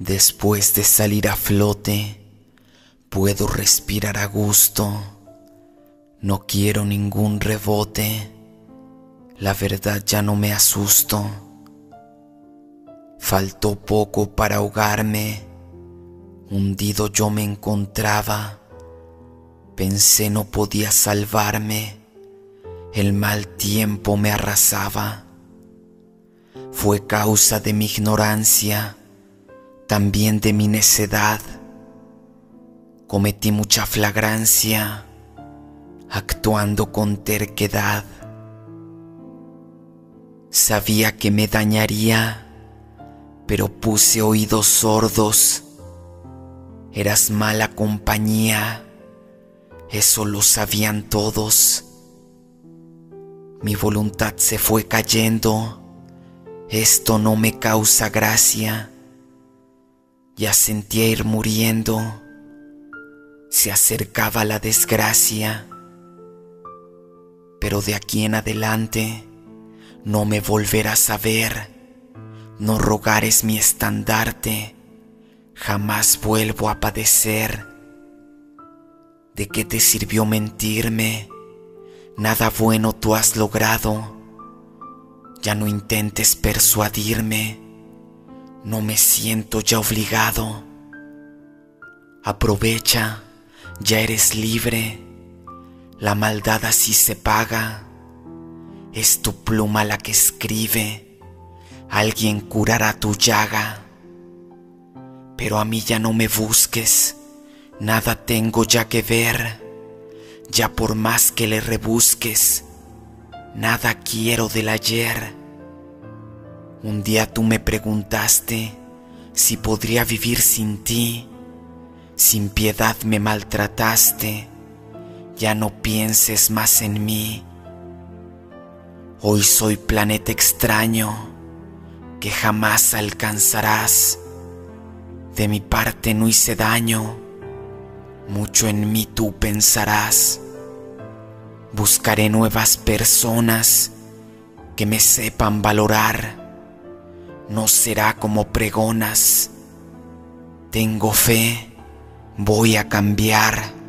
Después de salir a flote, puedo respirar a gusto. No quiero ningún rebote. La verdad ya no me asusto. Faltó poco para ahogarme. Hundido yo me encontraba. Pensé no podía salvarme. El mal tiempo me arrasaba. Fue causa de mi ignorancia, también de mi necedad. Cometí mucha flagrancia, actuando con terquedad. Sabía que me dañaría, pero puse oídos sordos. Eras mala compañía, eso lo sabían todos. Mi voluntad se fue cayendo, esto no me causa gracia. Ya sentía ir muriendo, se acercaba la desgracia. Pero de aquí en adelante no me volverás a ver, no rogar es mi estandarte, jamás vuelvo a padecer. ¿De qué te sirvió mentirme? Nada bueno tú has logrado. Ya no intentes persuadirme. No me siento ya obligado. Aprovecha, ya eres libre. La maldad así se paga. Es tu pluma la que escribe. Alguien curará tu llaga. Pero a mí ya no me busques. Nada tengo ya que ver ya por más que le rebusques, nada quiero del ayer. Un día tú me preguntaste si podría vivir sin ti, sin piedad me maltrataste, ya no pienses más en mí. Hoy soy planeta extraño que jamás alcanzarás. De mi parte no hice daño mucho en mí tú pensarás. Buscaré nuevas personas que me sepan valorar. No será como pregonas. Tengo fe, voy a cambiar.